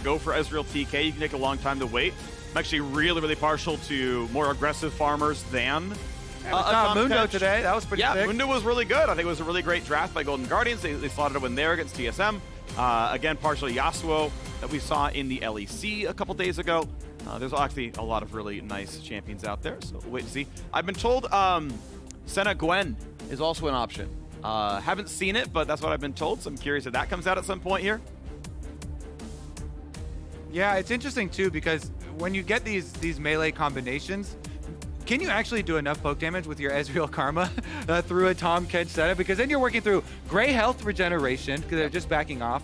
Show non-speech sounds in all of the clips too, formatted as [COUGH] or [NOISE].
to go for Ezreal TK, you can take a long time to wait. I'm actually really, really partial to more aggressive farmers than uh, uh, Mundo Kench. today. That was pretty good. yeah, sick. Mundo was really good. I think it was a really great draft by Golden Guardians. They, they slotted a win there against TSM. Uh, again, partially Yasuo that we saw in the LEC a couple days ago. Uh, there's actually a lot of really nice champions out there, so we'll wait to see. I've been told um, Senna Gwen is also an option. Uh, haven't seen it, but that's what I've been told, so I'm curious if that comes out at some point here. Yeah, it's interesting too because when you get these these melee combinations, can you actually do enough poke damage with your [LAUGHS] Ezreal Karma uh, through a Tahm Kench setup? Because then you're working through gray health regeneration because they're just backing off.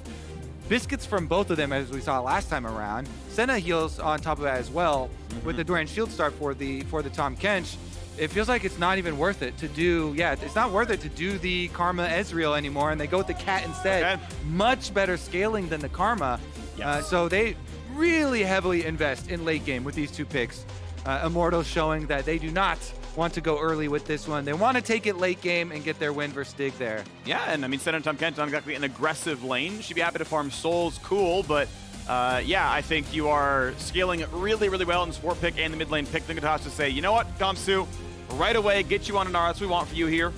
Biscuits from both of them, as we saw last time around. Senna heals on top of that as well mm -hmm. with the mm-hmm. Doran Shield start for the for the Tahm Kench. It feels like it's not even worth it to do. Yeah, it's not worth it to do the Karma Ezreal anymore, and they go with the Cat instead. Okay. Much better scaling than the Karma. Yes. Uh, so they really heavily invest in late game with these two picks. Uh, Immortal showing that they do not want to go early with this one. They want to take it late game and get their win versus Dig there. Yeah, and I mean, Sen and Tahm Kench not exactly an aggressive lane. Should be happy to farm souls, cool, but uh, yeah, I think you are scaling really, really well in the support pick and the mid lane pick. Nagatas to say, you know what, Gamsu, right away, get you on an R. That's what we want for you here.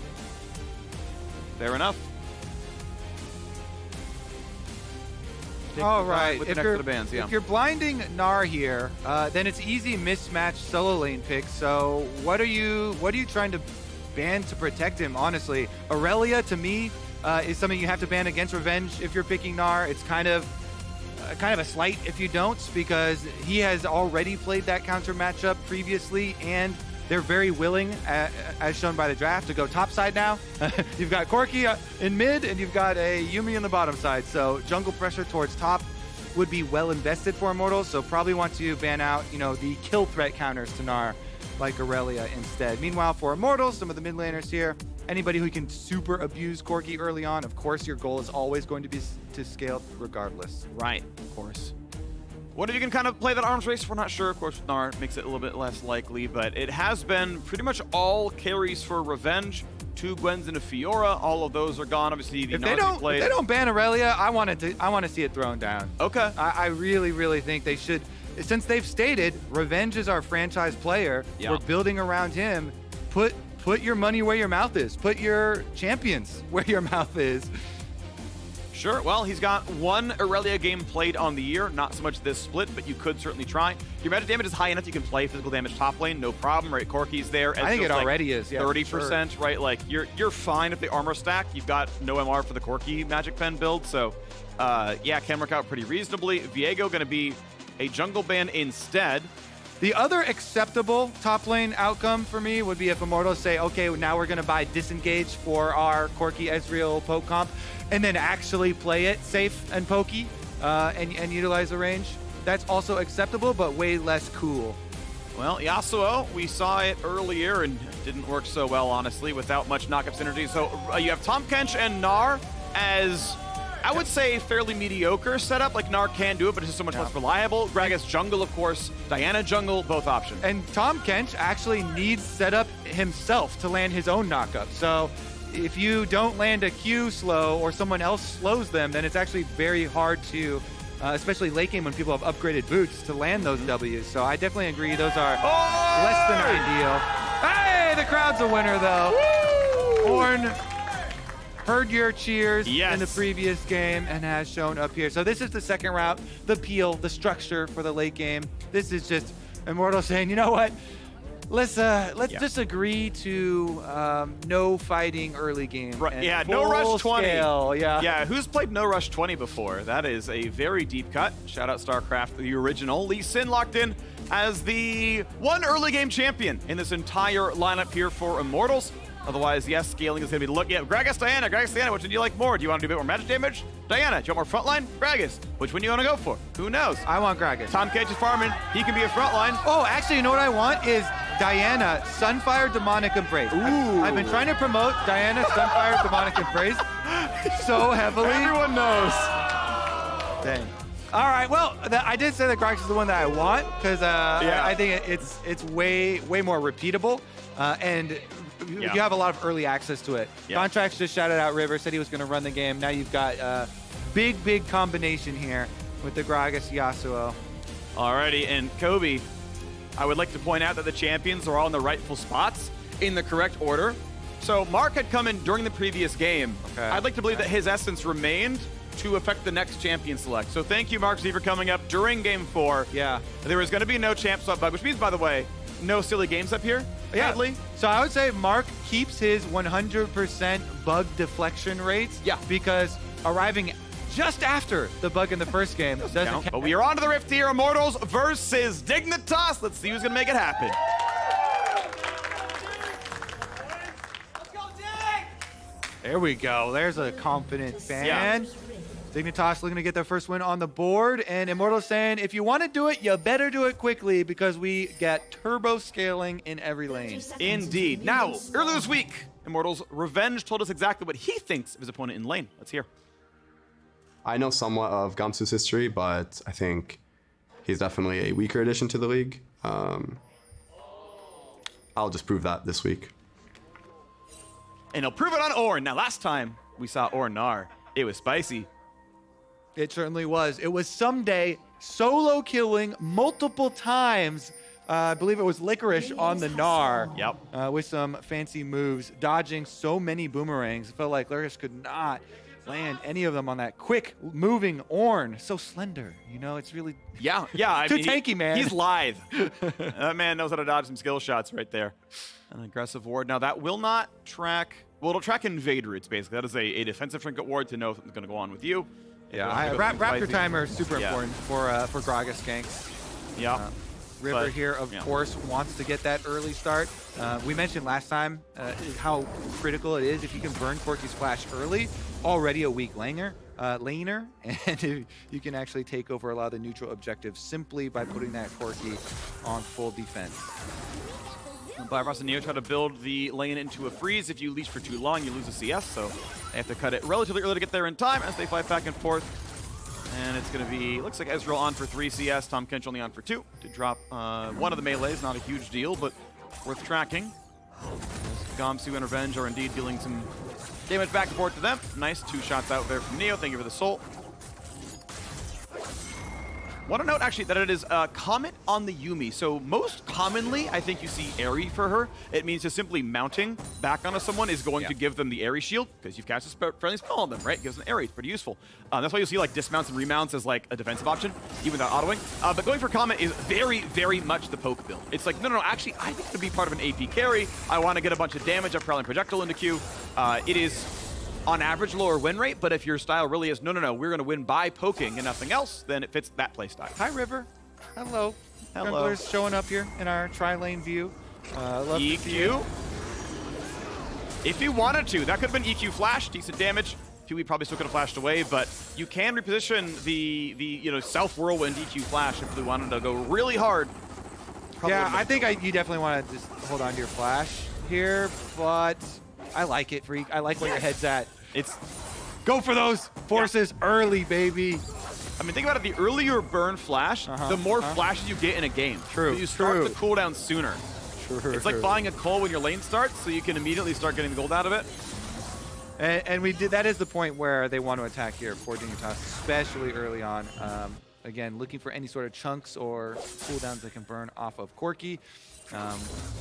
Fair enough. All right. If you're, bands, yeah. if you're blinding Gnar here, uh, then it's easy mismatch solo lane pick. So what are you what are you trying to ban to protect him? Honestly, Irelia to me uh, is something you have to ban against Revenge if you're picking Gnar. It's kind of uh, kind of a slight if you don't because he has already played that counter matchup previously and they're very willing, uh, as shown by the draft, to go top side now. [LAUGHS] you've got Corki uh, in mid, and you've got a Yuumi in the bottom side. So jungle pressure towards top would be well invested for Immortals. So probably want to ban out, you know, the kill threat counters to Gnar, like Irelia instead. Meanwhile, for Immortals, some of the mid laners here, anybody who can super abuse Corki early on, of course, your goal is always going to be to scale regardless. Right, of course. What if you can kind of play that arms race? We're not sure. Of course, Gnar makes it a little bit less likely, but it has been pretty much all carries for Revenge. Two Gwens and a Fiora. All of those are gone. Obviously, the if they don't, played. If they don't ban Irelia, I wanted to. I want to see it thrown down. Okay. I, I really, really think they should. Since they've stated Revenge is our franchise player, yeah. we're building around him. Put put your money where your mouth is. Put your champions [LAUGHS] where your mouth is. Sure. Well, he's got one Irelia game played on the year. Not so much this split, but you could certainly try. Your magic damage is high enough you can play physical damage top lane, no problem, right? Corki's there. I think it already is. Yeah, 30%, sure. right? Like you're you're fine if the armor stack. You've got no MR for the Corki magic pen build, so uh, yeah, can work out pretty reasonably. Viego going to be a jungle ban instead. The other acceptable top lane outcome for me would be if Immortals say, okay, now we're going to buy Disengage for our Corki Ezreal poke comp, and then actually play it safe and pokey uh, and, and utilize the range. That's also acceptable, but way less cool. Well, Yasuo, we saw it earlier and didn't work so well, honestly, without much knockup synergy. So uh, you have Tahm Kench and Gnar as I would say fairly mediocre setup. Like Gnar can do it, but it's just so much yeah. less reliable. Gragas jungle, of course. Diana jungle, both options. And Tahm Kench actually needs setup himself to land his own knockup. So if you don't land a Q slow or someone else slows them, then it's actually very hard to, uh, especially late game when people have upgraded boots, to land those. Ws. So I definitely agree those are oh! less than ideal. Hey, the crowd's a winner though. Woo! heard your cheers yes. in the previous game and has shown up here. So this is the second route, the peel, the structure for the late game. This is just Immortal saying, you know what? Let's uh, let's yeah. just agree to um, no fighting early game. Right. Yeah, no rush 20. Scale. Yeah. Yeah. Who's played no rush 20 before? That is a very deep cut. Shout out StarCraft, the original. Lee Sin locked in as the one early game champion in this entire lineup here for Immortals. Otherwise, yes, scaling is going to be the look. Yeah, Gragas, Diana, Gragas, Diana, which one do you like more? Do you want to do a bit more magic damage? Diana, do you want more frontline? Gragas, which one do you want to go for? Who knows? I want Gragas. Tahm Kench is farming. He can be a frontline. Oh, actually, you know what I want is Diana, Sunfire Demonic Embrace. Ooh. I've, I've been trying to promote Diana, Sunfire Demonic Embrace [LAUGHS] so heavily. Everyone knows. Dang. All right. Well, the, I did say that Gragas is the one that I want because uh, yeah. I, I, think it's it's way way more repeatable. Uh, and you, yeah. you have a lot of early access to it. Yeah. Contracts just shouted out River, said he was going to run the game. Now you've got a uh, big, big combination here. with the Gragas Yasuo. Alrighty, and Kobe, I would like to point out that the champions are all in the rightful spots in the correct order. So Mark had come in during the previous game. Okay. I'd like to believe that his essence remained to affect the next champion select. So thank you, Mark Z, for coming up during game four. Yeah. There was going to be no champ swap bug, which means, by the way, no silly games up here. Yeah. Sadly. So I would say Mark keeps his 100% bug deflection rates. Yeah. Because arriving just after the bug in the first game [LAUGHS] doesn't count. count. But we are on to the Rift here. Immortals versus Dignitas. Let's see who's going to make it happen. There we go. There's a confident fan. Dignitas looking to get their first win on the board, and Immortal saying, if you want to do it, you better do it quickly because we get turbo scaling in every lane. Indeed. Now, earlier this week, Immortals Revenge told us exactly what he thinks of his opponent in lane. Let's hear. I know somewhat of Gamsu's history, but I think he's definitely a weaker addition to the league. Um, I'll just prove that this week. And he'll prove it on Ornn. Now, last time we saw Ornn Gnar, it was spicy. It certainly was. It was Ssumday solo killing multiple times. Uh, I believe it was Licorice on the Gnar. Yep. Uh, with some fancy moves, dodging so many boomerangs. It felt like Licorice could not land any of them on that quick moving Ornn. So slender. You know, it's really. Yeah, yeah. I [LAUGHS] Too mean, he- tanky, man. He's lithe. [LAUGHS] that man knows how to dodge some skill shots right there. An aggressive ward. Now, that will not track. Well, it'll track invade routes, basically. That is a, a defensive trinket ward to know if something's going to go on with you. Yeah, I, Raptor timer is super Yeah. important for uh, for Gragas ganks. Yeah. Uh, River But, here, of yeah. course, wants to get that early start. Uh, we mentioned last time uh, how critical it is if you can burn Corki's flash early. Already a weak laner, uh, laner, [LAUGHS] and you can actually take over a lot of the neutral objectives simply by putting that Corki on full defense. And Neo try to build the lane into a freeze. If you leash for too long, you lose a CS, so they have to cut it relatively early to get there in time as they fight back and forth. And it's going to be, looks like Ezreal on for 3 CS, Tahm Kench only on for 2 to drop uh, one of the melees. Not a huge deal, but worth tracking. As Gamsu and Revenge are indeed dealing some damage back and forth to them. Nice two shots out there from Neo. Thank you for the soul. Want to note actually that it is a Comet on the Yuumi. So most commonly, I think you see Airy for her. It means just simply mounting back onto someone is going Yeah. to give them the Airy shield because you've cast a sp- friendly spell on them, right? gives them Airy. It's pretty useful. Uh, that's why you see like dismounts and remounts as like a defensive option, even without autoing. Uh, but going for Comet is very, very much the poke build. It's like, no, no, no, actually, I think to be part of an AP carry, I want to get a bunch of damage. I'm prowling projectile into Q. Uh, it is on average lower win rate, but if your style really is no, no, no, we're going to win by poking and nothing else, then it fits that play style. Hi, River. Hello. Hello. Junglers showing up here in our tri-lane view. Uh, love to see. EQ. If you wanted to, that could have been EQ flash, decent damage. Huey probably still could have flashed away, but you can reposition the the you know self whirlwind EQ flash if you wanted to go really hard. Probably Yeah, I think I, you definitely want to just hold on to your flash here, but I like it, Phreak. I like where your head's at. It's. Go for those forces early, baby. I mean, think about it. The earlier you burn flash, Uh-huh, the more uh-huh. flashes you get in a game. True, You start true. the cooldown sooner. True. It's like buying a coal when your lane starts, so you can immediately start getting the gold out of it. And, and we did. That is the point where they want to attack here for Dignitas, especially early on. Um, again, looking for any sort of chunks or cooldowns they can burn off of Corki. Um,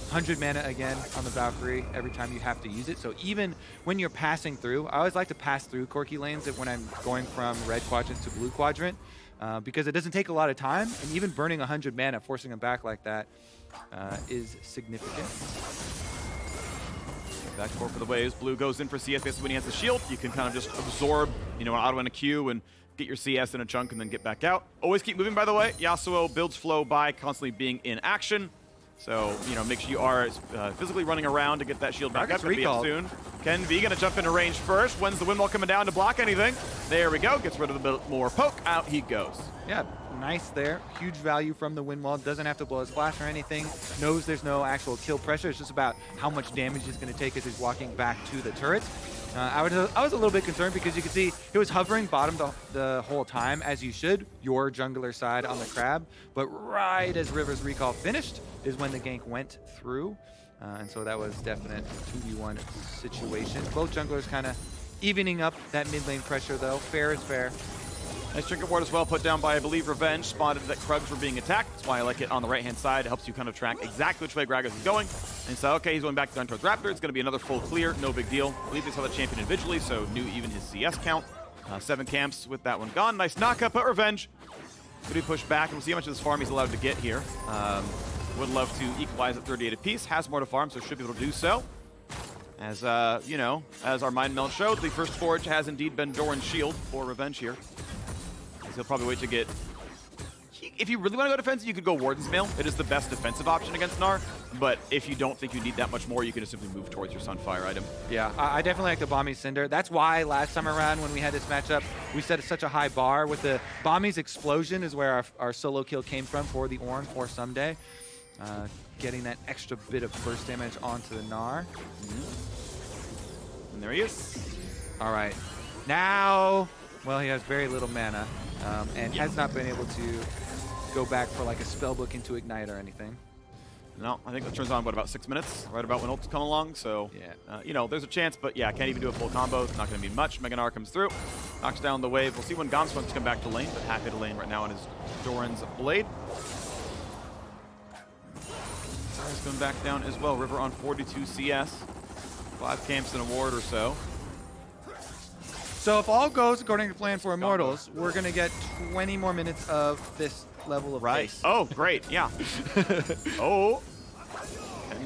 100 mana again on the Valkyrie every time you have to use it. So even when you're passing through, I always like to pass through Corki lanes when I'm going from red quadrant to blue quadrant uh, because it doesn't take a lot of time. And even burning 100 mana, forcing them back like that, uh, is significant. Back four for the waves. Blue goes in for basically when he has the shield. You can kind of just absorb, you know, an auto and a Q and get your CS in a chunk and then get back out. Always keep moving, by the way. Yasuo builds flow by constantly being in action. So, you know, make sure you are uh, physically running around to get that shield back Target's up. Gonna be up soon. Kenvi gonna jump into range first. When's the wind wall coming down to block anything? There we go. Gets rid of a bit more poke. Out he goes. Yeah, nice there. Huge value from the wind wall. Doesn't have to blow his flash or anything. Knows there's no actual kill pressure. It's just about how much damage he's going to take as he's walking back to the turret. Uh, I, was, I was a little bit concerned because you can see he was hovering bottom the, the whole time, as you should, your jungler side on the crab. But right as River's recall finished is when the gank went through. Uh, and so that was definite 2v1 situation. Both junglers kind of evening up that mid lane pressure, though. Fair is fair. Nice trinket ward as well, put down by, I believe, Revenge. Spotted that Krugs were being attacked. That's why I like it on the right-hand side. It helps you kind of track exactly which way Gragas is going. And so, okay, he's going back down towards Raptor. It's going to be another full clear, no big deal. I believe they saw the champion individually, so knew even his CS count. Uh, seven camps with that one gone. Nice knockup, but Revenge could be pushed back, and we'll see how much of this farm he's allowed to get here. Um, would love to equalize at 38 apiece. Has more to farm, so should be able to do so. As, uh, you know, as our Mind Meld showed, the first Forge has indeed been Doran's shield for Revenge here. He'll probably wait to get... If you really want to go defensive, you could go Warden's Mail. It is the best defensive option against Gnar. But if you don't think you need that much more, you can just simply move towards your Sunfire item. Yeah, I, I definitely like the Bami Cinder. That's why last time around when we had this matchup, we set such a high bar with the Bami's Explosion is where our, our solo kill came from for the Ornn for Ssumday. Uh, getting that extra bit of burst damage onto the Gnar. Mm -hmm. And there he is. All right. Now, well, he has very little mana um, and has not been able to go back for like a spell book into Ignite or anything. No, I think that turns on, what, about six minutes? Right about when ults come along, so, yeah. Uh, you know, there's a chance, but yeah, can't even do a full combo. It's not going to be much. Mega Gnar comes through, knocks down the wave. We'll see when to come back to lane, but happy to lane right now on his Doran's Blade. He's coming back down as well. River on 42 CS. Five camps in a ward or so. So if all goes according to plan for Immortals, we're going to get 20 more minutes of this level of right. Pace. Oh, great. Yeah. [LAUGHS] oh.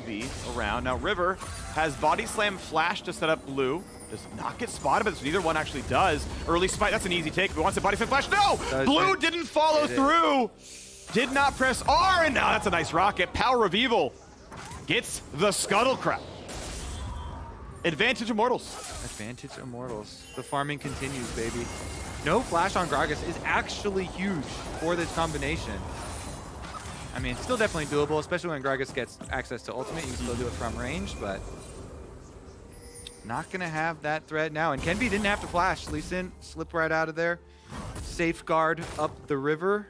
be around. Now River has Body Slam Flash to set up Blue. Does not get spotted, but neither one actually does. Early spike, that's an easy take. Who wants a Body Slam Flash? No! Does Blue it. didn't follow through. Did not press R, and now that's a nice rocket. Power of Evil gets the Scuttle Crab. Advantage Immortals. Advantage Immortals. The farming continues, baby. No flash on Gragas is actually huge for this combination. I mean, still definitely doable, especially when Gragas gets access to ultimate. You can still do it from range, but not going to have that threat now. And Kenvi didn't have to flash. Lee Sin slipped right out of there. Safeguard up the river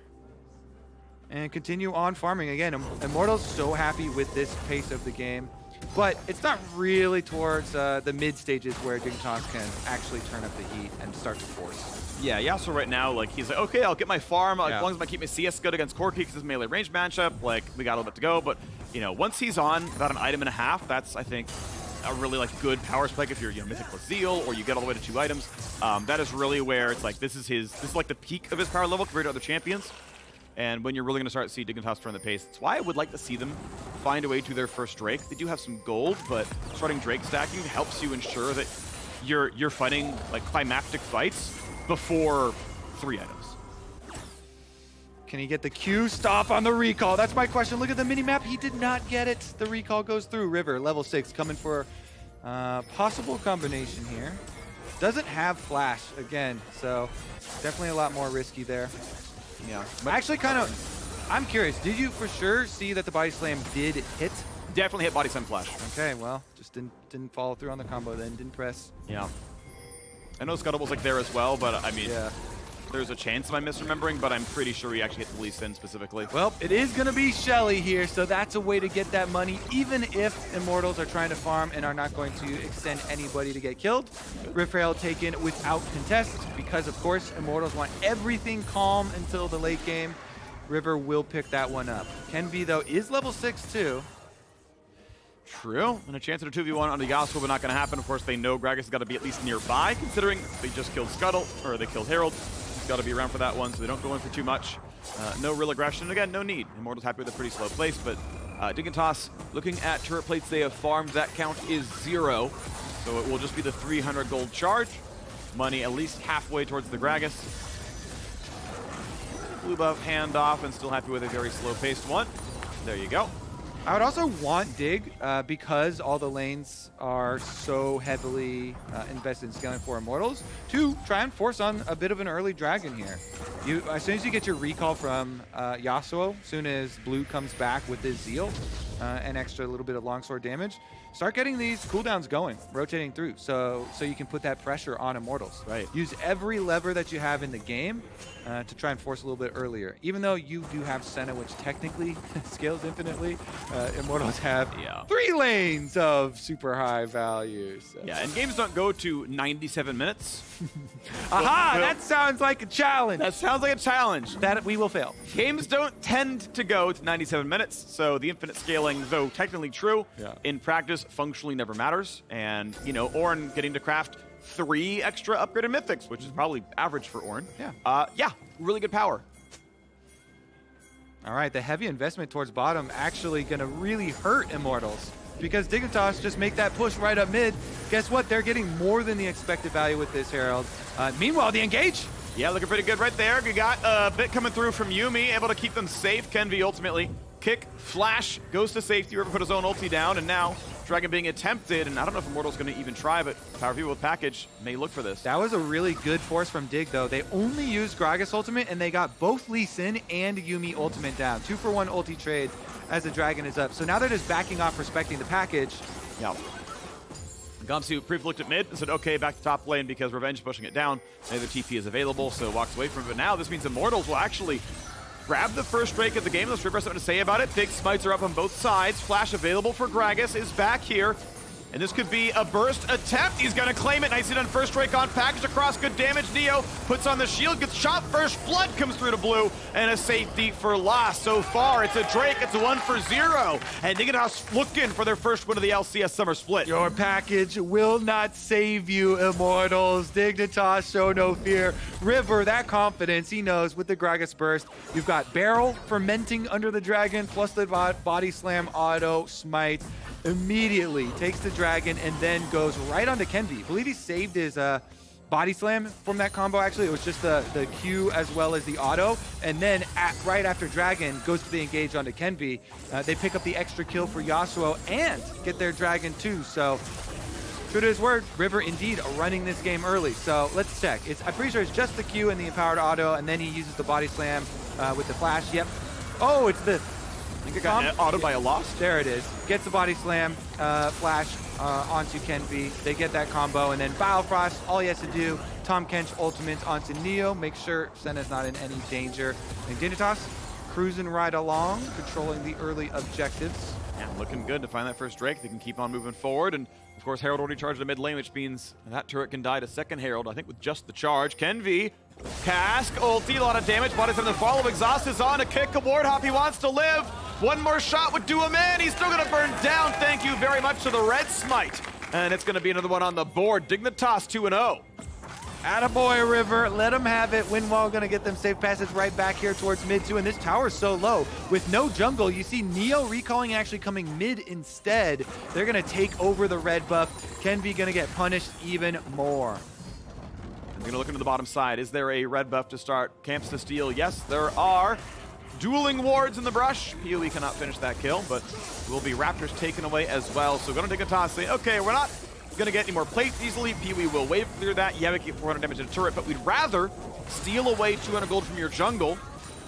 and continue on farming. Again, Immortal's so happy with this pace of the game, but it's not really towards uh, the mid stages where Dignitas can actually turn up the heat and start to force. Yeah, Yasuo right now, like, he's like, okay, I'll get my farm yeah. as long as I keep my CS good against Corki because it's melee range matchup. Like, we got a little bit to go, but, you know, once he's on about an item and a half, that's, I think, a really like good power spike if you're you know mythic plus zeal or you get all the way to two items. Um, that is really where it's like this is his this is like the peak of his power level compared to other champions. And when you're really going to start to see Dignitas turn the pace, that's why I would like to see them find a way to their first Drake. They do have some gold, but starting Drake stacking helps you ensure that you're you're fighting like climactic fights before three items. Can he get the Q stop on the recall? That's my question. Look at the mini map. He did not get it. The recall goes through. River, level six, coming for uh, possible combination here. Doesn't have flash again, so definitely a lot more risky there. Yeah. But Actually, kind of, I'm curious. Did you for sure see that the body slam did hit? Definitely hit body slam flash. Okay, well, just didn't didn't follow through on the combo then. Didn't press. Yeah. I know Scuttle was like there as well, but I mean, yeah. There's a chance of I'm misremembering, but I'm pretty sure he actually hit the Lee Sin specifically. Well, it is going to be Shelly here, so that's a way to get that money, even if Immortals are trying to farm and are not going to extend anybody to get killed. Rail taken without contest, because of course, Immortals want everything calm until the late game. River will pick that one up. Kenvi, though, is level 6 too. True. And a chance at a 2v1 on the Yasuo, but not going to happen. Of course, they know Gragas has got to be at least nearby, considering they just killed Scuttle, or they killed Herald. Got to be around for that one, so they don't go in for too much. Uh, no real aggression. and Again, no need. Immortal's happy with a pretty slow place, but uh, Dignitas, looking at turret plates they have farmed, that count is zero. So it will just be the 300 gold charge. Money at least halfway towards the Gragas. Blue buff handoff and still happy with a very slow-paced one. There you go. I would also want Dig uh, because all the lanes are so heavily uh, invested in scaling for Immortals to try and force on a bit of an early dragon here. You, as soon as you get your recall from uh, Yasuo, as soon as Blue comes back with his Zeal uh, and extra little bit of longsword damage, start getting these cooldowns going, rotating through, so so you can put that pressure on Immortals. Right. Use every lever that you have in the game uh, to try and force a little bit earlier. Even though you do have Senna, which technically [LAUGHS] scales infinitely, uh, Immortals have Yeah. three lanes of super high values. So. Yeah, and games don't go to 97 minutes. [LAUGHS] Aha! Well- that sounds like a challenge. That sounds like a challenge. that we will fail. Games don't tend to go to 97 minutes, so the infinite scaling, though technically true, Yeah. in practice functionally never matters. And, you know, Ornn getting to craft three extra upgraded mythics, which is probably average for Ornn. Yeah. Uh, yeah, really good power. All right, the heavy investment towards bottom actually going to really hurt Immortals because Dignitas just make that push right up mid. Guess what? They're getting more than the expected value with this Herald. Uh, meanwhile, the engage. Yeah, looking pretty good right there. You got a bit coming through from Yuumi, able to keep them safe. Kenvi ultimately kick, flash, goes to safety. River put his own ulti down, and now Dragon being attempted. And I don't know if Immortal's going to even try, but Power of Evil with package may look for this. That was a really good force from Dig, though. They only used Gragas ultimate, and they got both Lee Sin and Yuumi ultimate down. Two for one ulti trade as the Dragon is up. So now they're just backing off, respecting the package. Yeah. Gamsu briefly looked at mid and said, okay, back to top lane because Revenge is pushing it down. Neither TP is available, so walks away from it. But now this means Immortals will actually grab the first Drake of the game. Let's Ripper something to say about it. Big smites are up on both sides. Flash available for Gragas is back here. And this could be a burst attempt. He's going to claim it. Nicely done first Drake on package across. Good damage. Neo puts on the shield, gets shot first. Blood comes through to blue. And a safety for loss. So far, it's a Drake. It's a one for zero. And Dignitas looking for their first win of the LCS Summer Split. Your package will not save you, Immortals. Dignitas, show no fear. River, that confidence, he knows with the Gragas Burst. You've got Barrel fermenting under the Dragon, plus the Body Slam auto smite. Immediately takes the Dragon and then goes right onto Kenvi. I believe he saved his uh, Body Slam from that combo, actually. It was just the, the Q as well as the auto. And then at, right after Dragon goes to the engage onto Kenvi. Uh, they pick up the extra kill for Yasuo and get their Dragon too. So True to his word, River indeed running this game early. So let's check. It's, I'm pretty sure it's just the Q and the empowered auto, and then he uses the body slam uh, with the flash. Yep. Oh, it's the. I think got autoed by a loss. There it is. Gets the body slam, uh, flash uh, onto Kenvi. They get that combo, and then Biofrost, all he has to do, Tahm Kench ultimate onto Neo, make sure Senna's not in any danger. And Dignitas cruising right along, controlling the early objectives. Yeah, looking good to find that first Drake. They can keep on moving forward. And of course, Herald already charged the mid lane, which means that turret can die to second Herald, I think, with just the charge. Kenvi, Cask, ulti, a lot of damage. Bodies on the follow. Exhaust is on. A kick, a ward hop. He wants to live. One more shot would do him in. He's still going to burn down. Thank you very much to the red smite. And it's going to be another one on the board. Dignitas 2 0. Attaboy, River. Let them have it. Windwall going to get them safe passes right back here towards mid two. And this tower's so low. With no jungle, you see Neo recalling actually coming mid instead. They're going to take over the red buff. Kenvi going to get punished even more. I'm going to look into the bottom side. Is there a red buff to start camps to steal? Yes, there are. Dueling wards in the brush. PoE cannot finish that kill, but will be Raptors taken away as well. So going to take a toss. Say, okay, we're not going to get any more plates easily. PoE will wave through that. Yeah, we get 400 damage to the turret, but we'd rather steal away 200 gold from your jungle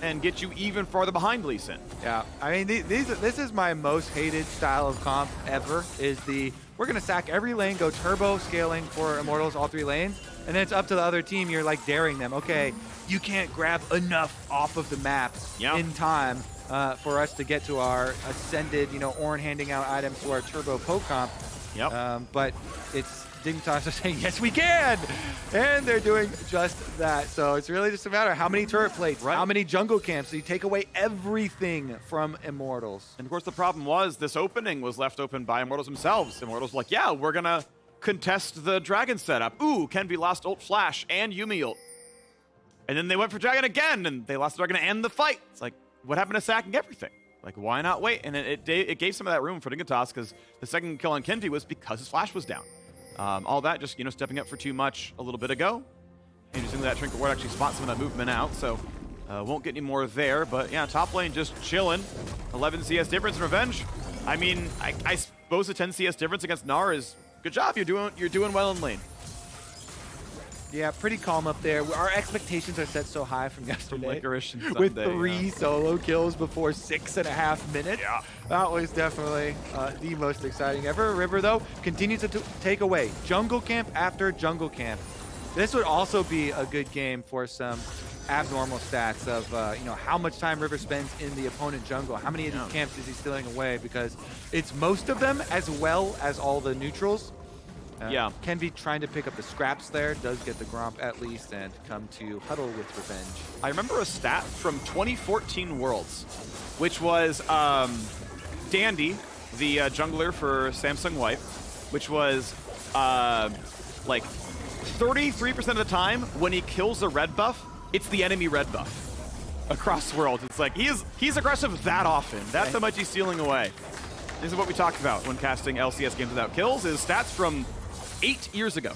and get you even farther behind Lee Sin. Yeah, I mean, the- these, this is my most hated style of comp ever, is the, we're going to sack every lane, go turbo scaling for Immortals, all three lanes, and then it's up to the other team. You're like daring them, okay, you can't grab enough off of the map Yeah. in time uh, for us to get to our ascended, you know, Ornn handing out items to our turbo poke comp. Yep. Um, but it's Dignitas are [LAUGHS] saying, yes, we can! And they're doing just that. So it's really just a matter of how many turret plates, Right. how many jungle camps. So you take away everything from Immortals. And of course, the problem was this opening was left open by Immortals themselves. Immortals were like, yeah, we're going to contest the Dragon setup. Ooh, Kenvi lost ult Flash and Yuumi ult. And then they went for Dragon again, and they lost the Dragon and end the fight. It's like, what happened to sacking everything? Like, why not wait? And it, it, it gave some of that room for Dignitas because the second kill on Kenvi was because his Flash was down. Um, all that just, you know, stepping up for too much a little bit ago. Interestingly, that Trinket Ward actually spots some of that movement out, so uh, won't get any more there. But yeah, top lane just chilling. 11 CS difference, in Revenge. I mean, I, I suppose a 10 CS difference against Gnar is good job. You're doing you're doing well in lane. Yeah, pretty calm up there. Our expectations are set so high from [LAUGHS] yesterday. Licorice and with three yeah. solo kills before six and a half minutes. Yeah. That was definitely uh, the most exciting ever. River, though, continues to t- take away jungle camp after jungle camp. This would also be a good game for some abnormal stats of uh, you know how much time River spends in the opponent jungle. How many of these camps is he stealing away? Because it's most of them as well as all the neutrals. Uh, Yeah. Kenvi trying to pick up the scraps there, does get the Gromp at least, and come to huddle with revenge. I remember a stat from 2014 Worlds, which was um, Dandy, the uh, jungler for Samsung White, which was uh, like 33% of the time when he kills a red buff, it's the enemy red buff across Worlds. It's like he's he's aggressive that often. That's how much he's stealing away. This is what we talked about when casting LCS games without kills. Is stats from eight years ago,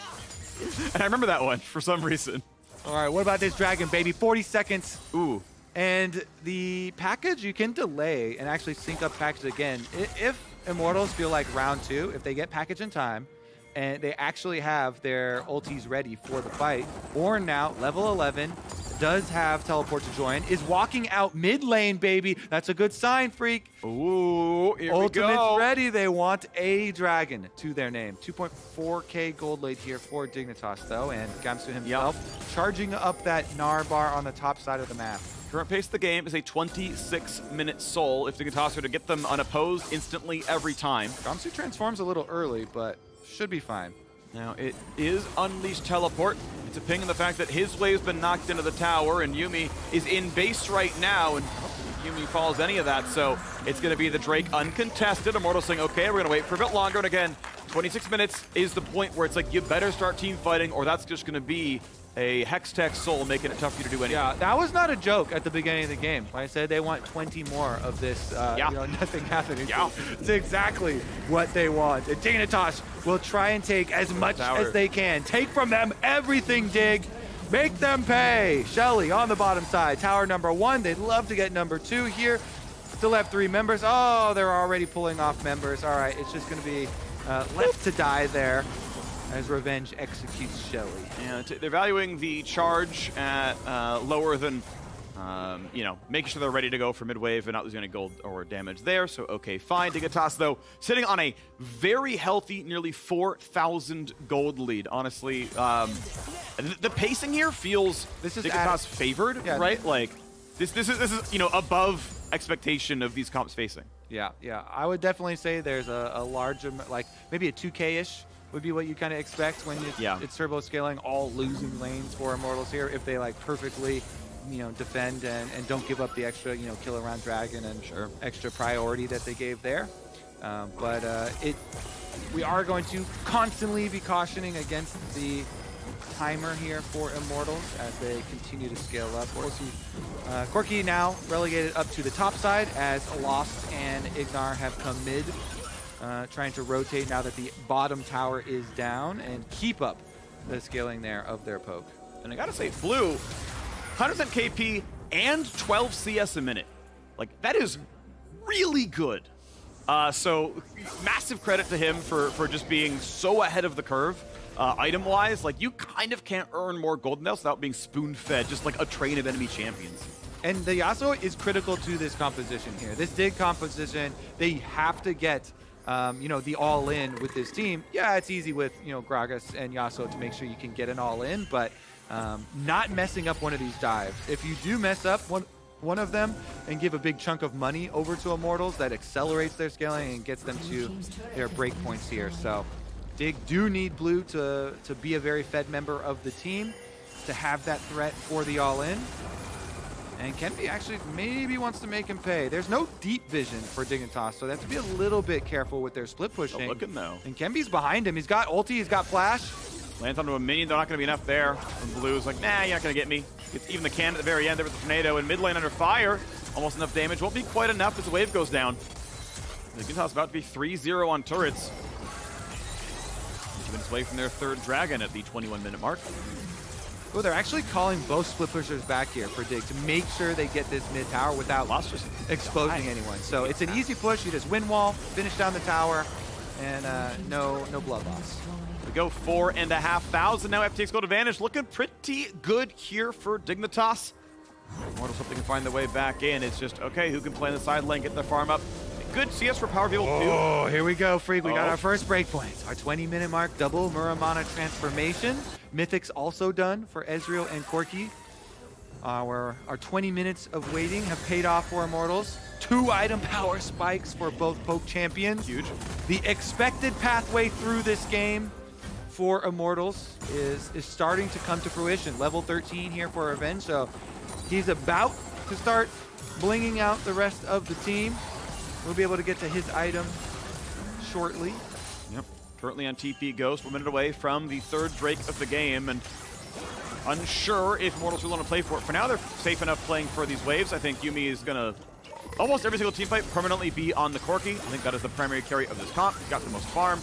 [LAUGHS] and I remember that one for some reason. All right, what about this dragon, baby? 40 seconds. Ooh. And the package, you can delay and actually sync up package again. If Immortals feel like round two, if they get package in time, and they actually have their ultis ready for the fight, Born now, level 11, does have teleport to join, is walking out mid lane, baby. That's a good sign, Phreak. Ooh, here we Ultimate's go. ready. They want a dragon to their name. 2.4k gold lead here for Dignitas, though, and Gamsu himself charging up that Gnar bar on the top side of the map. Current pace of the game is a 26-minute soul if Dignitas are to get them unopposed instantly every time. Gamsu transforms a little early, but should be fine. Now, it is Unleashed Teleport. It's a ping in the fact that his wave's been knocked into the tower, and Yuumi is in base right now, and Yuumi follows any of that, so it's going to be the Drake uncontested. Immortal saying, okay, we're going to wait for a bit longer, and again, 26 minutes is the point where it's like, you better start team fighting, or that's just going to be a Hextech Soul making it tough for you to do anything. Yeah, that was not a joke at the beginning of the game. Like I said, they want 20 more of this, uh, Yeah. you know, [LAUGHS] nothing happening. Yeah. It's exactly what they want. And Dignitas will try and take as much as they can. Take from them everything, Dig. Make them pay. Shelly on the bottom side. Tower number one. They'd love to get number two here. Still have three members. Oh, they're already pulling off members. All right, it's just going to be uh, left to die there as Revenge executes Shelly. And they're valuing the charge at uh, lower than, um, you know, making sure they're ready to go for mid-wave and not losing any gold or damage there. So, okay, fine. Dignitas, though, sitting on a very healthy, nearly 4,000 gold lead. Honestly, um, th- the pacing here feels This is Dignitas favored, Yeah. right? Like, this, this is, this is, you know, above expectation of these comps facing. Yeah, yeah. I would definitely say there's a, a large, like maybe a 2K-ish would be what you kind of expect when it's, Yeah. it's turbo scaling. All losing lanes for Immortals here if they like perfectly, you know, defend and, and don't give up the extra, you know, kill around dragon and Sure. extra priority that they gave there. Um, but uh, it, we are going to constantly be cautioning against the timer here for Immortals as they continue to scale up. Corki, uh, Corki now relegated up to the top side as Lost and Ignar have come mid, uh, trying to rotate now that the bottom tower is down and keep up the scaling there of their poke. And I gotta say, Blue, 100% KP and 12 CS a minute. Like, that is really good. Uh, so, massive credit to him for, for just being so ahead of the curve. Uh, item-wise, like, you kind of can't earn more golden bells without being spoon-fed just like a train of enemy champions. And the Yasuo is critical to this composition here. This dig composition, they have to get, um, you know, the all-in with this team. Yeah, it's easy with, you know, Gragas and Yasuo to make sure you can get an all-in, but um, not messing up one of these dives. If you do mess up one, one of them and give a big chunk of money over to Immortals, that accelerates their scaling and gets them to their breakpoints here. So Dig do need Blue to, to be a very fed member of the team, to have that threat for the all-in. And Kenvi actually maybe wants to make him pay. There's no deep vision for Dignitas, so they have to be a little bit careful with their split pushing. looking, though. And Kenvi's behind him. He's got ulti, he's got flash. Lands onto a minion, they're not going to be enough there. And Blue's like, nah, you're not going to get me. Gets even the cannon at the very end there with the tornado. And mid lane under fire, almost enough damage. Won't be quite enough as the wave goes down. Dignitas about to be 3-0 on turrets. Minutes away from their third dragon at the 21-minute mark. Oh, they're actually calling both split pushers back here for Dig to make sure they get this mid tower without Lost just exposing anyone. So it's an easy push. You just win wall, finish down the tower, and uh, no no blood loss. we go, four and a half thousand. Now FTX Gold Advantage looking pretty good here for Dignitas. Immortals hope they can find their way back in. It's just, okay, who can play in the side lane, get their farm up. Good CS for Power of Evil too. Oh, here we go, Phreak. We got Oh. our first breakpoint. Our 20 minute mark, double Muramana transformation. Mythic's also done for Ezreal and Corki. Our, our 20 minutes of waiting have paid off for Immortals. Two item power spikes for both Poke champions. Huge. The expected pathway through this game for Immortals is, is starting to come to fruition. Level 13 here for Revenge, so he's about to start blinging out the rest of the team. We'll be able to get to his item shortly. Yep. Currently on TP Ghost, one minute away from the third Drake of the game, and unsure if Mortals will want to play for it. For now, they're safe enough playing for these waves. I think Yuumi is going to almost every single team fight permanently be on the Corki. I think that is the primary carry of this comp. He's got the most farm,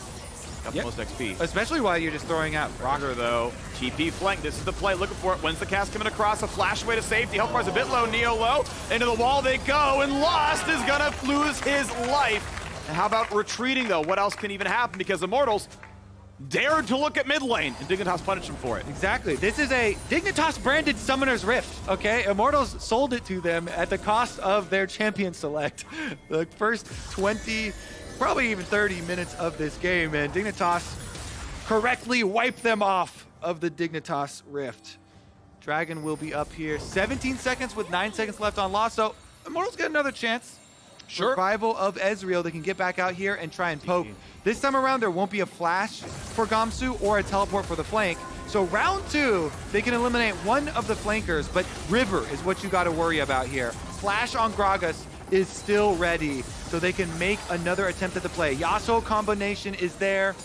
got Yep. the most XP. Especially while you're just throwing out rock. Rocker though, TP flank. This is the play. Looking for it. When's the cast coming across? A flash away to safety. Health bar's a bit low. Neo low. Into the wall they go, and Lost is gonna lose his life. And how about retreating though? What else can even happen? Because Immortals dared to look at mid lane, and Dignitas punished him for it. Exactly. This is a Dignitas branded Summoner's Rift, okay? Immortals sold it to them at the cost of their champion select. [LAUGHS] The first 20, probably even 30 minutes of this game, and Dignitas correctly wiped them off of the Dignitas Rift. Dragon will be up here. 17 seconds with 9 seconds left on Lost, so Immortals get another chance. Sure. Revival of Ezreal. They can get back out here and try and poke. This time around, there won't be a flash for Gamsu or a teleport for the flank. So round two, they can eliminate one of the flankers, but River is what you got to worry about here. Flash on Gragas is still ready, so they can make another attempt at the play. Yasuo combination is there.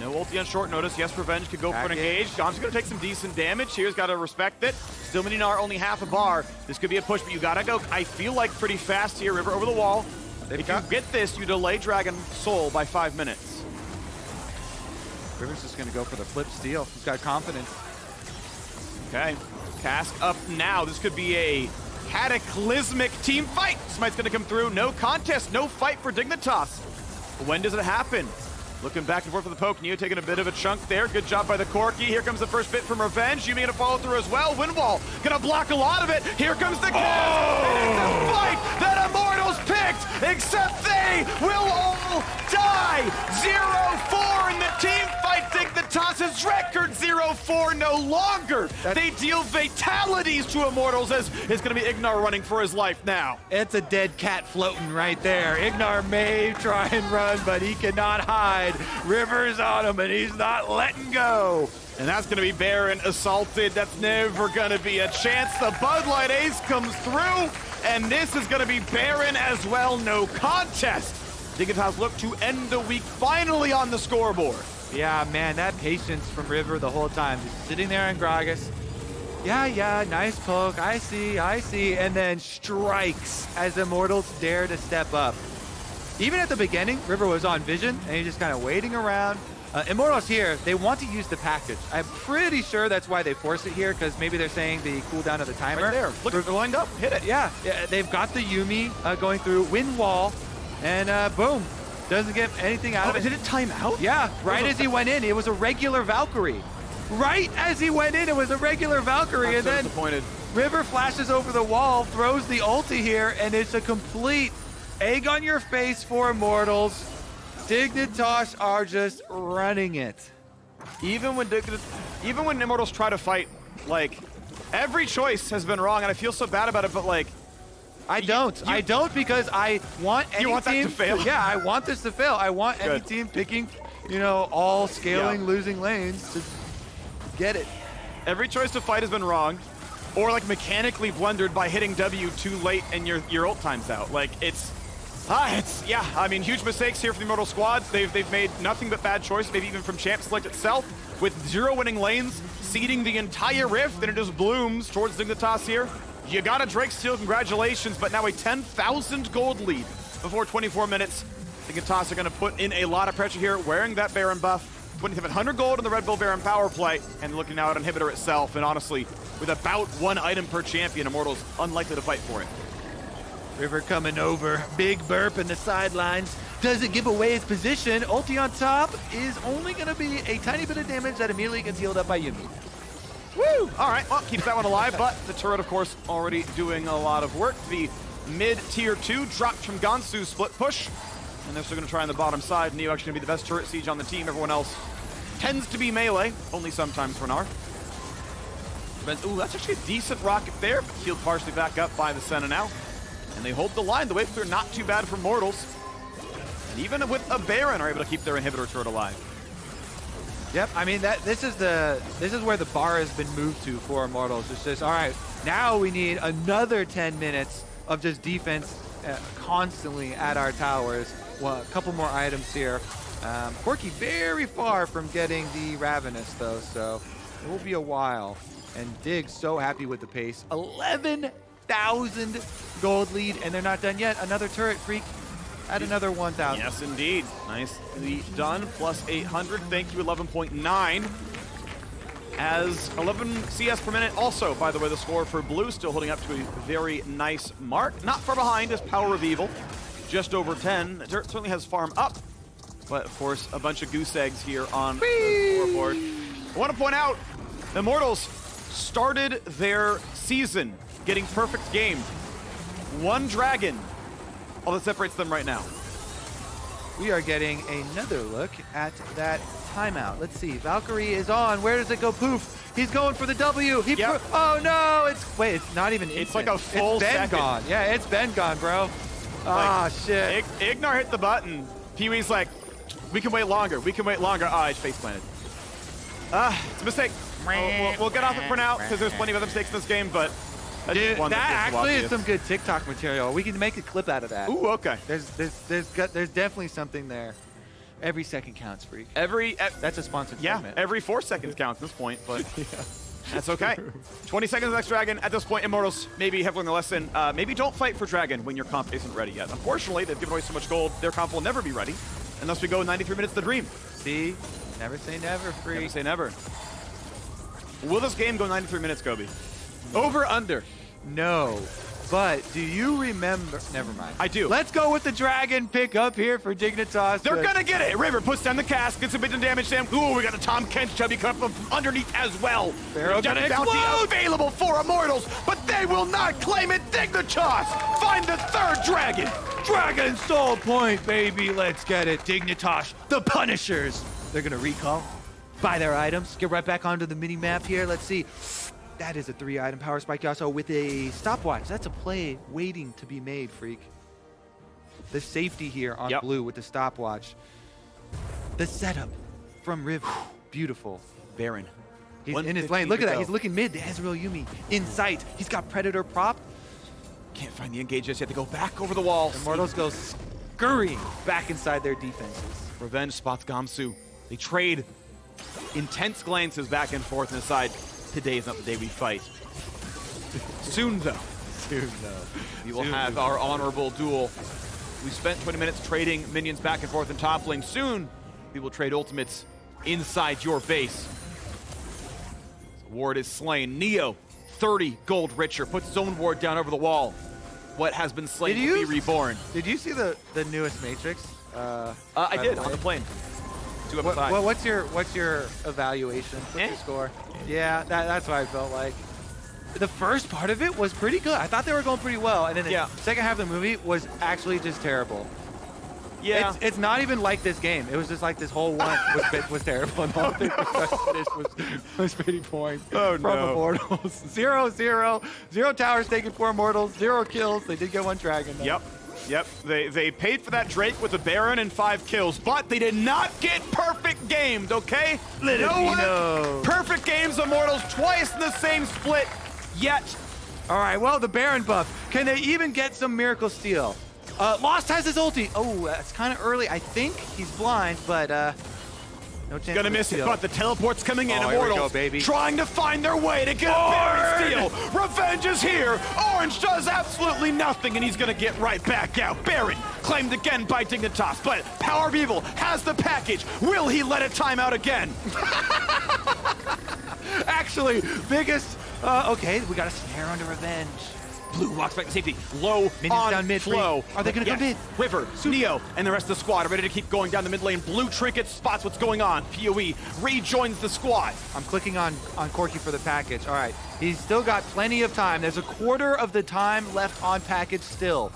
No ulti on short notice. Yes, Revenge could go for an engage. Gom's gonna take some decent damage. Here's gotta respect it. Still Mini Gnar only half a bar. This could be a push, but you gotta go, I feel like, pretty fast here. River over the wall. They've if got- you get this, you delay Dragon Soul by five minutes. River's just going to go for the flip steal. He's got confidence. Okay. Cask up now. This could be a cataclysmic team fight. Smite's gonna come through. No contest, no fight for Dignitas. When does it happen? Looking back and forth for the poke. Neo taking a bit of a chunk there. Good job by the Corki. Here comes the first bit from Revenge. Yuumi gonna follow through as well. Windwall gonna block a lot of it. Here comes the cast. Oh! And it's a fight that Immortals picked, except they will all die. 0-4 in the team fight. Dignitas' record 0-4 no longer. they deal fatalities to Immortals as it's gonna be Ignar running for his life now. It's a dead cat floating right there. Ignar may try and run, but he cannot hide. River's on him, and he's not letting go. And that's going to be Baron assaulted. That's never going to be a chance. The Bud Light Ace comes through, and this is going to be Baron as well. No contest. Dignitas look to end the week finally on the scoreboard. Yeah, man, that patience from River the whole time. Just sitting there in Gragas. Yeah, yeah, nice poke. I see, I see. And then strikes as Immortals dare to step up. Even at the beginning, River was on vision, and he's just kind of waiting around. Uh, Immortals here, they want to use the package. I'm pretty sure that's why they force it here, because maybe they're saying the cooldown of the timer. Right there. Look, they're lined up. Hit it. Yeah, yeah, they've got the Yuumi uh, going through wind wall, and uh, boom, doesn't get anything out Oh, of it. did it time out? Yeah, right as he went in, it was a regular Valkyrie. Right as he went in, it was a regular Valkyrie, I'm and so then disappointed. River flashes over the wall, throws the ulti here, and it's a complete egg on your face for Immortals. Dignitas are just running it. Even when Dig- even when Immortals try to fight, like every choice has been wrong, and I feel so bad about it. But like, I don't. I don't because I want any You want that to fail? Yeah, I want this to fail. I want any team picking, you know, all scaling, Yeah. losing lanes to get it. every choice to fight has been wrong, or like mechanically blundered by hitting W too late and your your ult times out. Like it's. Ah, it's yeah. I mean, huge mistakes here for the Immortal squad. They've they've made nothing but bad choices. Maybe even from Champ Select itself, with zero winning lanes, seeding the entire rift, and it just blooms towards Dignitas here. You got a Drake Steal, congratulations, but now a 10,000 gold lead before 24 minutes. Dignitas are going to put in a lot of pressure here, wearing that Baron buff. 2,700 gold in the Red Bull Baron power play, and looking now at Inhibitor itself. And honestly, with about one item per champion, Immortals unlikely to fight for it. River coming over, big burp in the sidelines. doesn't give away his position. Ulti on top is only going to be a tiny bit of damage that immediately gets healed up by Yuumi. Woo! All right, well, keeps that one alive, but the turret, of course, already doing a lot of work. The mid-tier 2 dropped from Gamsu split push, and they're still going to try on the bottom side. Neo actually going to be the best turret siege on the team. Everyone else tends to be melee, only sometimes Renar. Ooh, that's actually a decent rocket there, but healed partially back up by the Senna now. And they hold the line. The wave clear not too bad for Mortals. And even with a Baron are able to keep their inhibitor turret alive. Yep, I mean that this is the this is where the bar has been moved to for Immortals. It's just all right. Now we need another 10 minutes of just defense uh, constantly at our towers. Well, a couple more items here. Um, Corki very far from getting the Ravenous though, so it will be a while. And Dig so happy with the pace. 11,000 gold lead, and they're not done yet. Another turret freak at another 1,000. Yes, indeed. Nicely done. Plus 800. Thank you, 11.9. As 11 CS per minute. Also, by the way, the score for Blue still holding up to a very nice mark. Not far behind is Power of Evil. Just over 10. Dirt certainly has farm up. But, of course, a bunch of goose eggs here on Whee! the scoreboard. I want to point out, Immortals started their season getting perfect game. One dragon all that separates them right now. We are getting another look at that timeout. Let's see. Valkyrie is on. Where does it go? Poof. He's going for the W. He yep. oh no! It's wait. It's not even. It's like a full. It's been second. gone. Yeah, it's been gone, bro. Ah, like, oh, shit. Ig Ignar hit the button. Pee Wee's like, we can wait longer. We can wait longer. Ah, oh, it's face planted. Ah, uh, it's a mistake. We'll, we'll, get off it for now because there's plenty of other mistakes in this game, but Dude, that, that actually is some good TikTok material. We can make a clip out of that. Ooh, okay. There's there's there's got, there's definitely something there. Every second counts, Phreak. Every that's a sponsored yeah. segment. Every four seconds counts at this point, but [LAUGHS] yeah. that's okay. 20 seconds of X Dragon at this point. Immortals maybe have learned the lesson. Uh, maybe don't fight for Dragon when your comp isn't ready yet. Unfortunately, they've given away so much gold. Their comp will never be ready unless we go 93 minutes to the Dream. See, never say never, Phreak. Never say never. Will this game go 93 minutes, Kobe? Over under. No. But do you remember? Never mind. I do. Let's go with the dragon pick up here for Dignitas. They're going to get it. River puts down the cast, gets a bit of damage to him. Ooh, we got a Tahm Kench chubby cut from underneath as well. Pharaoh gonna available for Immortals, but they will not claim it. Dignitas find the third dragon. Dragon Soul Point, baby. Let's get it. Dignitas, the Punishers. They're going to recall, buy their items, get right back onto the mini map here. Let's see. That is a three item power spike also with a stopwatch. That's a play waiting to be made, Phreak. The safety here on yep. blue with the stopwatch. The setup from Riv, beautiful. Baron. He's in his lane. Look at that. He's looking mid. The Ezreal Yuumi. in sight. He's got Predator prop. Can't find the engage just yet. They go back over the wall. Immortals go scurrying back inside their defenses. Revenge spots Gamsu. They trade intense glances back and forth in the side today is not the day we fight. Soon, though. Soon, though. We will Soon. have our honorable duel. We spent 20 minutes trading minions back and forth and toppling. Soon, we will trade ultimates inside your base. Ward is slain. Neo, 30 gold richer, puts his own ward down over the wall. What has been slain did will you, be reborn. Did you see the, the newest Matrix? Uh, uh, I did, on the plane. Two what, what, what's your what's your evaluation? What's eh? your score? Yeah, that, that's what I felt like. The first part of it was pretty good. I thought they were going pretty well, and then the yeah. second half of the movie was actually just terrible. Yeah, it's, it's, not even like this game. It was just like this whole one [LAUGHS] was, was terrible, [LAUGHS] and the whole thing was, was pretty boring. Oh from no! Immortals, [LAUGHS] zero, zero, zero towers taken for Immortals, zero kills. They did get one dragon. Though. Yep. Yep, they, they paid for that Drake with a Baron and five kills, but they did not get perfect games, okay? Let no know. perfect games Immortals twice in the same split yet. All right, well, the Baron buff. Can they even get some Miracle Steal? Uh, List has his ulti. Oh, that's kind of early. I think he's blind, but uh, no chance. Gonna miss it, but the teleport's coming in. Oh, Immortals go, baby. trying to find their way to get Baron steal. Revenge is here. Ornn does absolutely nothing, and he's gonna get right back out. Baron claimed again by Dignitas, but Power of Evil has the package. Will he let it time out again? [LAUGHS] Actually, biggest. Uh, okay, we got a snare under Revenge. Blue walks back to safety. Low Minions on down mid, flow. Free. Are they gonna yes. come mid? River, Neo, and the rest of the squad are ready to keep going down the mid lane. Blue Trinket spots what's going on. PoE rejoins the squad. I'm clicking on, on Corki for the package. All right, he's still got plenty of time. There's a quarter of the time left on package still.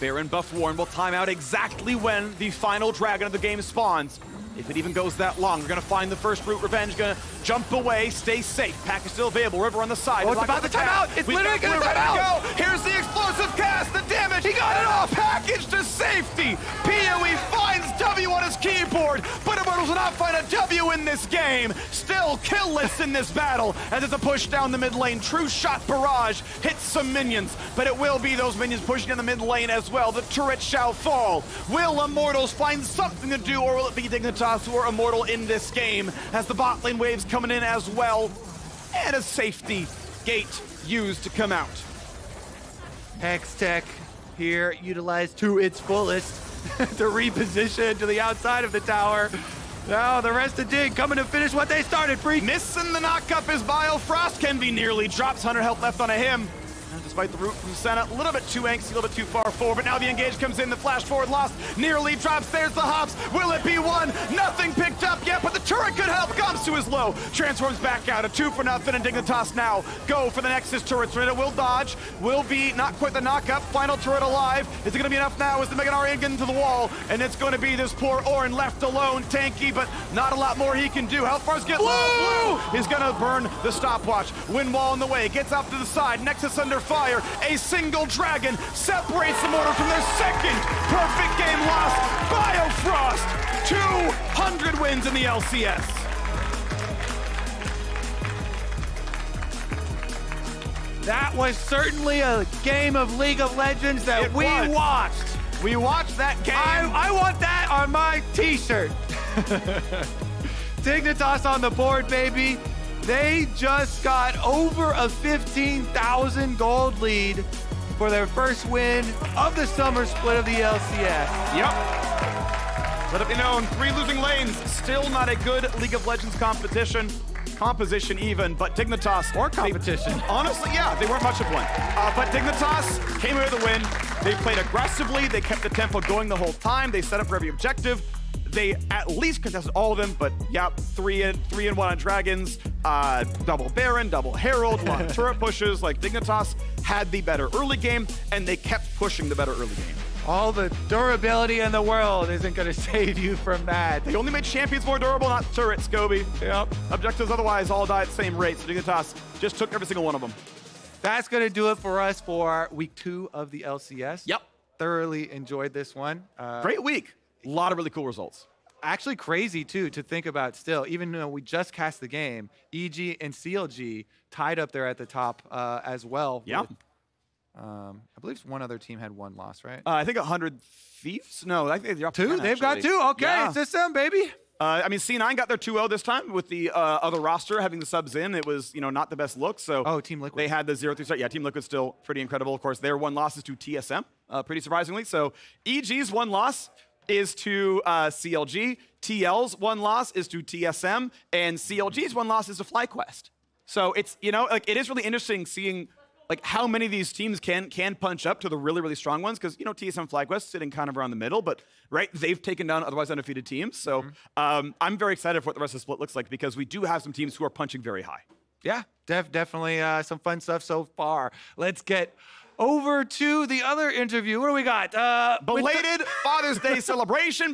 Baron Buff Warren will time out exactly when the final dragon of the game spawns. If it even goes that long, we're gonna find the first route. Revenge gonna jump away, stay safe. Pack is still available. River on the side. Oh, it's about to time out. It's We've literally gonna time out. go. Find a W in this game. Still killless in this battle as it's a push down the mid lane. Trueshot barrage hits some minions, but it will be those minions pushing in the mid lane as well. The turret shall fall. Will Immortals find something to do, or will it be Dignitas who are Immortal in this game as the bot lane waves coming in as well, and a safety gate used to come out. Hextech here utilized to its fullest [LAUGHS] to reposition to the outside of the tower. Now the rest of Dig coming to finish what they started, Phreak. Missing the knock knockup is can be nearly drops 100 health left on a him. Despite the root from Senna, a little bit too angsty, a little bit too far forward, but now the engage comes in, the flash forward lost, nearly drops, there's the hops, will it be one? Nothing picked up yet, but the turret could help, Gamsu is low, transforms back out, a two for nothing, and Dignitas now go for the Nexus turret, Serena will dodge, will be not quite the knockup, final turret alive, is it gonna be enough now? As the Mega Narian get into the wall, and it's gonna be this poor Ornn left alone, tanky, but not a lot more he can do, Hellfires get low, Blue is gonna burn the stopwatch, wind wall in the way, gets off to the side, Nexus under fire, a single dragon separates the mortar from their second perfect game loss. Biofrost, 200 wins in the LCS. That was certainly a game of League of Legends that It we was. watched. We watched that game. I, I want that on my t-shirt. [LAUGHS] Dignitas on the board, baby. They just got over a 15,000 gold lead for their first win of the summer split of the LCS. Yep. Let it be known, three losing lanes, still not a good League of Legends competition. Composition even, but Dignitas. Or they- competition. honestly, yeah, they weren't much of one. Uh, but Dignitas came away with the win. They played aggressively. They kept the tempo going the whole time. They set up for every objective. They at least contested all of them, but yep, three and three and one on Dragons, uh, double Baron, double Herald, one [LAUGHS] turret pushes. Like Dignitas had the better early game, and they kept pushing the better early game. All the durability in the world isn't going [LAUGHS] to save you from that. They only made champions more durable, not turrets, Kobe. Yep. Objectives otherwise all die at the same rate, so Dignitas just took every single one of them. That's going to do it for us for week two of the LCS. Yep. Thoroughly enjoyed this one. Uh, Great week. A lot of really cool results. actually crazy too to think about still even though we just cast the game eg and clg tied up there at the top uh, as well Yeah. with, um, i believe one other team had one loss right Uh, I think 100 Thieves? No, I think they're up to two 10, they've got two okay Yeah. it's them baby Uh, I mean, C9 got their 2-0 this time with the uh, other roster having the subs in. It was, you know, not the best look. So Oh, Team Liquid. They had the 0-3 start. Yeah, Team Liquid still pretty incredible. Of course, their one loss is to TSM, uh, pretty surprisingly. So EG's one loss is to uh, CLG. TL's one loss is to TSM. And CLG's one loss is to FlyQuest. So it's, you know, like it is really interesting seeing like how many of these teams can can punch up to the really really strong ones because you know TSM FlyQuest sitting kind of around the middle, but right they've taken down otherwise undefeated teams. So um, I'm very excited for what the rest of the split looks like because we do have some teams who are punching very high. yeah def- definitely uh, some fun stuff so far let's get over to the other interview. What do we got? Uh, Belated Father's Day [LAUGHS] celebration